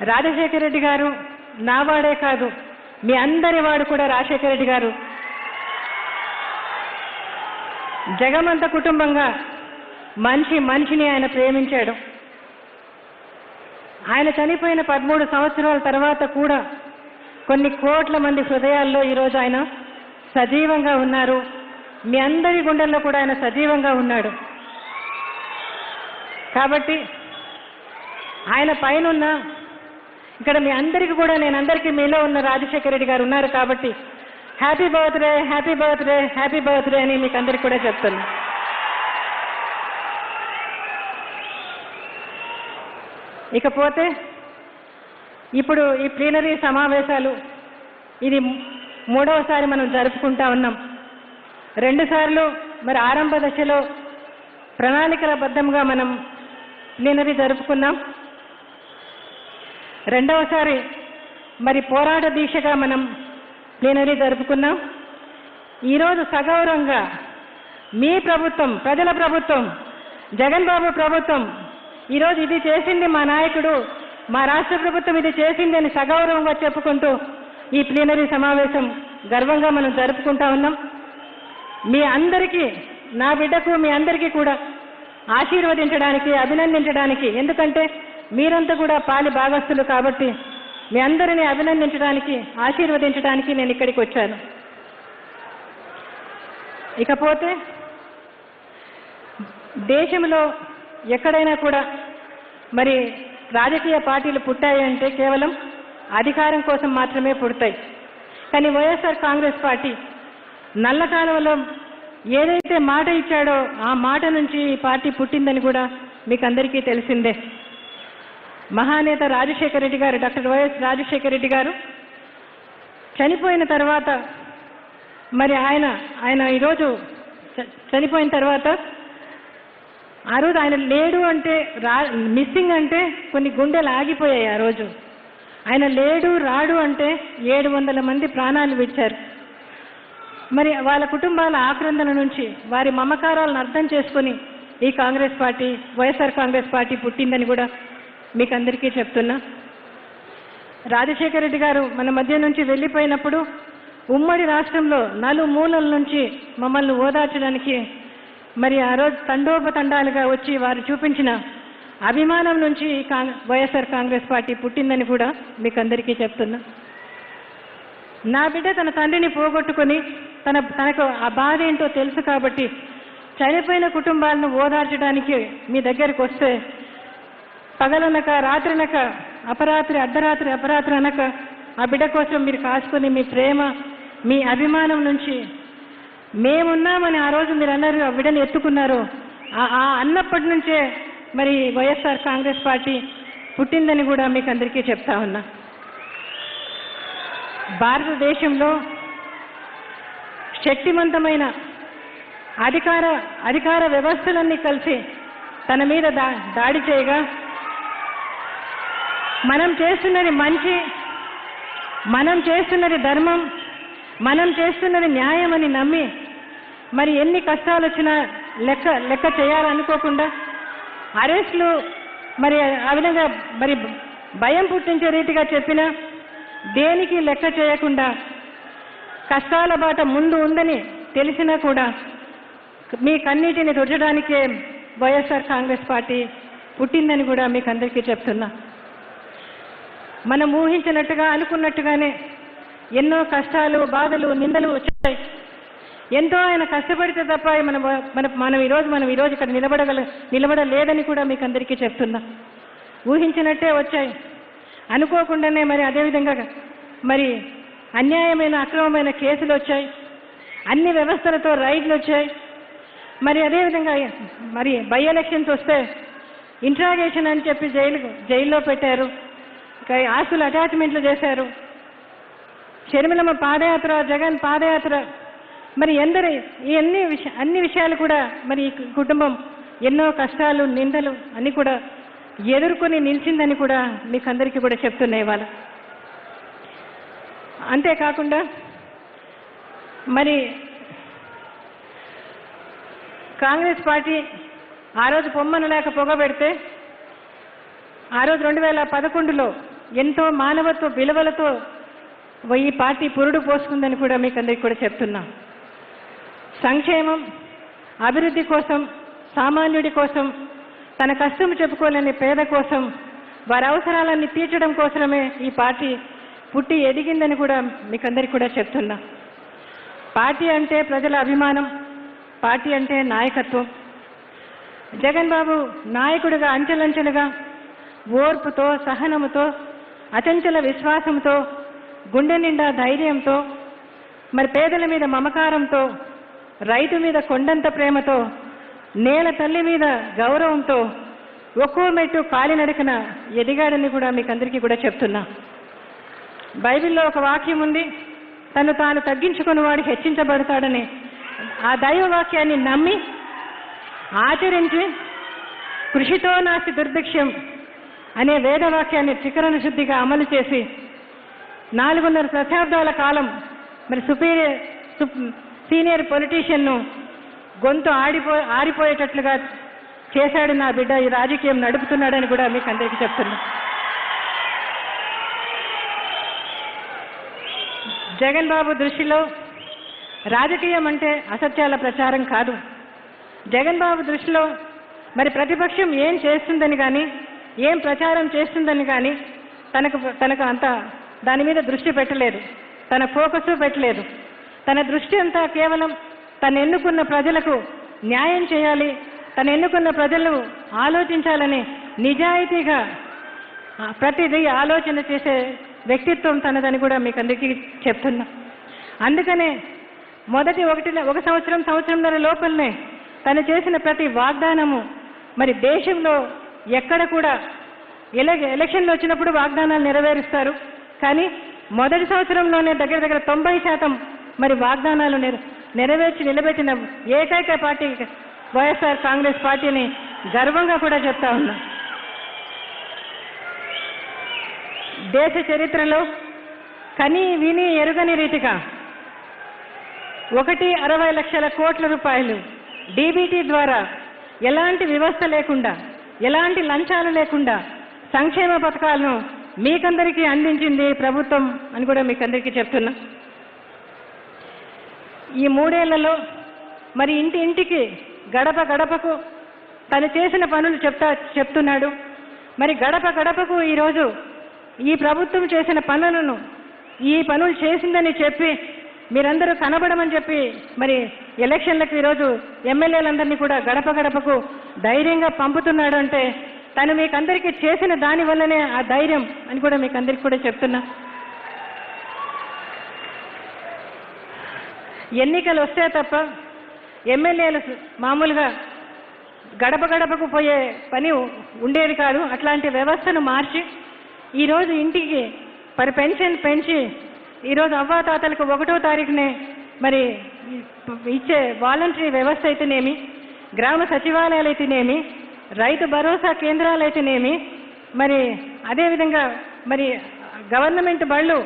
రాజశేఖర రెడ్డి గారు నావాడే కాదు మీ అందరి వాడు కూడా రాజశేఖర రెడ్డి గారు. జగమంత కుటుంబంగా మనిషి మనిషిని ఆయన ప్రేమించాడు. ఆయన చనిపోయిన పదమూడు సంవత్సరాల తర్వాత కూడా కొన్ని కోట్ల మంది హృదయాల్లో ఈరోజు ఆయన సజీవంగా ఉన్నారు. మీ అందరి గుండెల్లో కూడా ఆయన సజీవంగా ఉన్నాడు. కాబట్టి ఆయన పైన ఇక్కడ మీ అందరికీ కూడా నేను అందరికీ మీలో ఉన్న రాజశేఖర రెడ్డి గారు ఉన్నారు కాబట్టి happy birthday happy birthday happy birthday అని మీకు అందరికీ కూడా చెప్తాను. ఇకపోతే ఇప్పుడు ఈ ప్లీనరీ సమావేశాలు ఇది మూడవసారి మనం జరుపుకుంటా ఉన్నాం. రెండుసార్లు మరి ఆరంభ దశలో ప్రణాళికల బద్ధంగా మనం ప్లీనరీ జరుపుకున్నాం. రెండవసారి మరి పోరాట దీక్షగా మనం ప్లీనరీ జరుపుకున్నాం. ఈరోజు సగౌరవంగా మీ ప్రభుత్వం ప్రజల ప్రభుత్వం జగన్ బాబు ప్రభుత్వం ఈరోజు ఇది చేసింది మా నాయకుడు మా రాష్ట్ర ప్రభుత్వం ఇది చేసింది అని సగౌరవంగా చెప్పుకుంటూ ఈ ప్లీనరీ సమావేశం గర్వంగా మనం జరుపుకుంటా ఉన్నాం. మీ అందరికీ నా బిడ్డకు మీ అందరికీ కూడా ఆశీర్వదించడానికి అభినందించడానికి ఎందుకంటే మీరంతా కూడా పాలి భాగస్తులు కాబట్టి మీ అందరినీ అభినందించడానికి ఆశీర్వదించడానికి నేను ఇక్కడికి వచ్చాను. ఇకపోతే దేశంలో ఎక్కడైనా కూడా మరి రాజకీయ పార్టీలు పుట్టాయంటే కేవలం అధికారం కోసం మాత్రమే పుడతాయి. కానీ వైఎస్ఆర్ కాంగ్రెస్ పార్టీ నల్ల కాలువలో ఏదైతే మాట ఇచ్చాడో ఆ మాట నుంచి ఈ పార్టీ పుట్టిందని కూడా మీకు అందరికీ తెలిసిందే. మహానేత రాజశేఖర రెడ్డి గారు డాక్టర్ వైఎస్ రాజశేఖర రెడ్డి గారు చనిపోయిన తర్వాత మరి ఆయన ఆయన ఈరోజు చ- చనిపోయిన తర్వాత ఆ రోజు ఆయన లేడు అంటే రా మిస్సింగ్ అంటే కొన్ని గుండెలు ఆగిపోయాయి ఆ రోజు. ఆయన లేడు రాడు అంటే ఏడు వందల మంది ప్రాణాలు విడిచారు. మరి వాళ్ళ కుటుంబాల ఆక్రందన నుంచి వారి మమకారాలను అర్థం చేసుకొని ఈ Congress party YSR Congress party పుట్టిందని కూడా మీకు అందరికీ చెప్తున్నా. రాజశేఖర రెడ్డి గారు మన మధ్య నుంచి వెళ్ళిపోయినప్పుడు ఉమ్మడి రాష్ట్రంలో నలుమూలల నుంచి మమ్మల్ని ఓదార్చడానికి మరి ఆ రోజు తండోపతండాలుగా వచ్చి వారు చూపించిన అభిమానం నుంచి వైఎస్ఆర్ కాంగ్రెస్ పార్టీ పుట్టిందని కూడా మీకు అందరికీ చెప్తున్నా. నా బిడ్డ తన తండ్రిని పోగొట్టుకొని తన తనకు ఆ బాధ ఏంటో తెలుసు కాబట్టి చనిపోయిన కుటుంబాలను ఓదార్చడానికి మీ దగ్గరికి వస్తే పగలనక రాత్రనక అపరాత్రి అర్ధరాత్రి అపరాత్రి అనక ఆ బిడ్డ కోసం మీరు కాసుకొని మీ ప్రేమ మీ అభిమానం నుంచి మేమున్నామని ఆ రోజు మీరు అన్నారు ఆ బిడ్డను ఎత్తుకున్నారు. ఆ ఆ అన్నప్పటి నుంచే మరి వైఎస్ఆర్ కాంగ్రెస్ పార్టీ పుట్టిందని కూడా మీకు అందరికీ చెప్తా ఉన్నా. భారతదేశంలో శక్తివంతమైన అధికార అధికార వ్యవస్థలన్నీ కలిసి తన మీద దా దాడి చేయగా మనం చేస్తున్నది మంచి మనం చేస్తున్నది ధర్మం మనం చేస్తున్నది న్యాయం అని నమ్మి మరి ఎన్ని కష్టాలు వచ్చినా లెక్క లెక్క చేయాలనుకోకుండా అరెస్టులు మరి ఆ విధంగా మరి భయం పుట్టించే రీతిగా చెప్పినా దేనికి లెక్క చేయకుండా కష్టాల బాట ముందు ఉందని తెలిసినా కూడా మీ కన్నీటిని తుడచడానికే వైఎస్ఆర్ కాంగ్రెస్ పార్టీ పుట్టిందని కూడా మీకు అందరికీ చెప్తున్నా. మనం ఊహించినట్టుగా అనుకున్నట్టుగానే ఎన్నో కష్టాలు బాధలు నిందలు వచ్చాయి. ఎంతో ఆయన కష్టపడితే తప్ప మన మన మనం ఈరోజు మనం ఈరోజు ఇక్కడ నిలబడగల నిలబడలేదని కూడా మీకు అందరికీ చెప్తున్నా. ఊహించినట్టే వచ్చాయి. అనుకోకుండానే మరి అదేవిధంగా మరి అన్యాయమైన అక్రమమైన కేసులు వచ్చాయి. అన్ని వ్యవస్థలతో రైడ్లు వచ్చాయి. మరి అదేవిధంగా మరి బై ఎలక్షన్స్ వస్తే ఇంట్రాగేషన్ అని చెప్పి జైలు జైల్లో పెట్టారు. ఆస్తులు అటాచ్మెంట్లు చేశారు. షర్మిలమ్మ పాదయాత్ర జగన్ పాదయాత్ర. మరి ఎందరి ఈ అన్ని విష అన్ని విషయాలు కూడా మరి ఈ కుటుంబం ఎన్నో కష్టాలు నిందలు అన్ని కూడా ఎదుర్కొని నిలిచిందని కూడా మీకు అందరికీ కూడా చెప్తున్నాయి ఇవాళ. అంతేకాకుండా మరి కాంగ్రెస్ పార్టీ ఆ రోజు పొమ్మన లేక పొగ పెడితే ఆ రోజు రెండు వేల పదకొండులో ఎంతో మానవత్వ విలువలతో ఈ పార్టీ పురుడు పోసుకుందని కూడా మీకు అందరికి కూడా చెప్తున్నా. సంక్షేమం అభివృద్ధి కోసం సామాన్యుడి కోసం తన కష్టం చెప్పుకోలేని పేద కోసం వారి అవసరాలన్నీ తీర్చడం కోసమే ఈ పార్టీ పుట్టి ఎదిగిందని కూడా మీకు అందరికి కూడా చెప్తున్నా. పార్టీ అంటే ప్రజల అభిమానం పార్టీ అంటే నాయకత్వం. జగన్ బాబు నాయకుడిగా అంచెలంచెలుగా ఓర్పుతో సహనముతో అచంచల విశ్వాసంతో గుండె నిండా ధైర్యంతో మరి పేదల మీద మమకారంతో రైతు మీద కొండంత ప్రేమతో నేల తల్లి మీద గౌరవంతో ఒక్కో మెట్టు కాలినడకన ఎదిగాడని కూడా మీకు అందరికీ కూడా చెప్తున్నా. బైబిల్లో ఒక వాక్యం ఉంది తను తాను తగ్గించుకుని వాడు హెచ్చించబడతాడని. ఆ దైవ వాక్యాన్ని నమ్మి ఆచరించి కృషితో నాస్తి దుర్భిక్ష్యం అనే వేదవాక్యాన్ని త్రికరణ శుద్ధిగా అమలు చేసి నాలుగున్నర దశాబ్దాల కాలం మరి సుపీరియర్ సీనియర్ పొలిటీషియన్ను గొంతు ఆడిపో ఆరిపోయేటట్లుగా చేశాడు నా బిడ్డ. ఈ రాజకీయం నడుపుతున్నాడని కూడా మీకు అందరికీ చెప్తున్నా. జగన్ బాబు దృష్టిలో రాజకీయం అంటే అసత్యాల ప్రచారం కాదు. జగన్ బాబు దృష్టిలో మరి ప్రతిపక్షం ఏం చేస్తుందని కానీ ఏం ప్రచారం చేస్తుందని కానీ తనకు తనకు అంత దాని మీద దృష్టి పెట్టలేదు. తన ఫోకస్ పెట్టలేదు. తన దృష్టి అంతా కేవలం తను ఎన్నుకున్న ప్రజలకు న్యాయం చేయాలి తను ఎన్నుకున్న ప్రజలు ఆలోచించాలని నిజాయితీగా ప్రతిదీ ఆలోచన చేసే వ్యక్తిత్వం తనదని కూడా మీకు అందరికీ చెప్తున్నా. అందుకనే మొదటి ఒకటి ఒక సంవత్సరం సంవత్సరంన్నర లోపలనే తను చేసిన ప్రతి వాగ్దానము మరి దేశంలో ఎక్కడ కూడా ఎల ఎలక్షన్లు వచ్చినప్పుడు వాగ్దానాలు నెరవేరుస్తారు. కానీ మొదటి సంవత్సరంలోనే దగ్గర దగ్గర తొంభై శాతం మరి వాగ్దానాలు నెర నెరవేర్చి నిలబెట్టిన ఏకైక పార్టీ వైఎస్ఆర్ కాంగ్రెస్ పార్టీని గర్వంగా కూడా చెప్తా ఉన్నా. దేశ చరిత్రలో కని విని ఎరుగని రీతిగా ఒకటి అరవై లక్షల కోట్ల రూపాయలు డీబీటీ ద్వారా ఎలాంటి వ్యవస్థ లేకుండా ఎలాంటి లంచాలు లేకుండా సంక్షేమ పథకాలను మీకందరికీ అందించింది ప్రభుత్వం అని కూడా మీకు అందరికీ చెప్తున్నా. ఈ మూడేళ్ళలో మరి ఇంటి ఇంటికి గడప గడపకు తను చేసిన పనులు చెప్తా చెప్తున్నాడు. మరి గడప గడపకు ఈరోజు ఈ ప్రభుత్వం చేసిన పనులను ఈ పనులు చేసిందని చెప్పి మీరందరూ కనబడమని చెప్పి మరి ఎలక్షన్లకు ఈరోజు ఎమ్మెల్యేలందరినీ కూడా గడప గడపకు ధైర్యంగా పంపుతున్నాడు అంటే తను మీకు అందరికీ చేసిన దాని వల్లనే ఆ ధైర్యం అని కూడా మీకు అందరికీ కూడా చెప్తున్నా. ఎన్నికలు వస్తే తప్ప ఎమ్మెల్యేలు మామూలుగా గడప గడపకు పోయే పని ఉండేది కాదు. అట్లాంటి వ్యవస్థను మార్చి ఈరోజు ఇంటికి మరి పెన్షన్ పెంచి ఈరోజు అవ్వాతాతలకు ఒకటో తారీఖునే మరి ఇచ్చే వాలంటరీ వ్యవస్థ అయితేనేమి? గ్రామ సచివాలయాలు అయితేనేమి రైతు భరోసా కేంద్రాలు అయితేనేమి మరి అదేవిధంగా మరి గవర్నమెంట్ బళ్ళు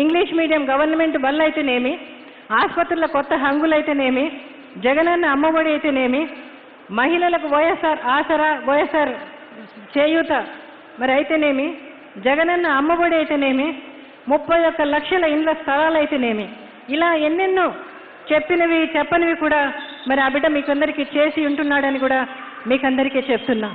ఇంగ్లీష్ మీడియం గవర్నమెంట్ బళ్ళు అయితేనేమి ఆసుపత్రుల కొత్త హంగులు అయితేనేమి జగనన్న అమ్మఒడి అయితేనేమి మహిళలకు వైఎస్ఆర్ ఆసరా వైఎస్ఆర్ చేయూత మరి అయితేనేమి జగనన్న అమ్మఒడి అయితేనేమి ముప్పై ఒక్క లక్షల ఇండ్ల స్థలాలు అయితేనేమి ఇలా ఎన్నెన్నో చెప్పినవి చెప్పనివి కూడా మరి ఆ బిడ్డ మీకందరికీ చేసి ఉంటున్నాడని కూడా మీకందరికీ చెప్తున్నా.